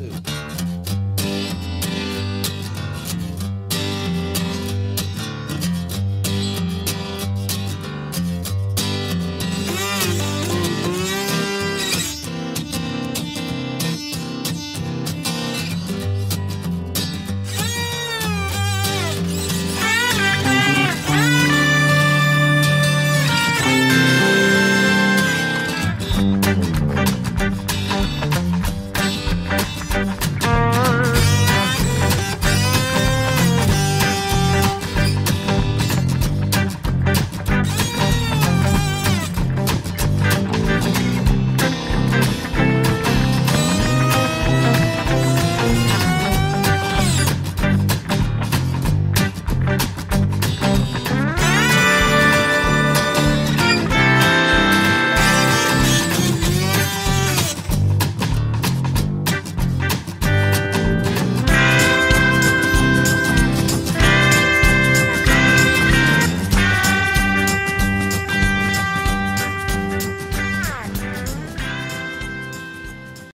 too.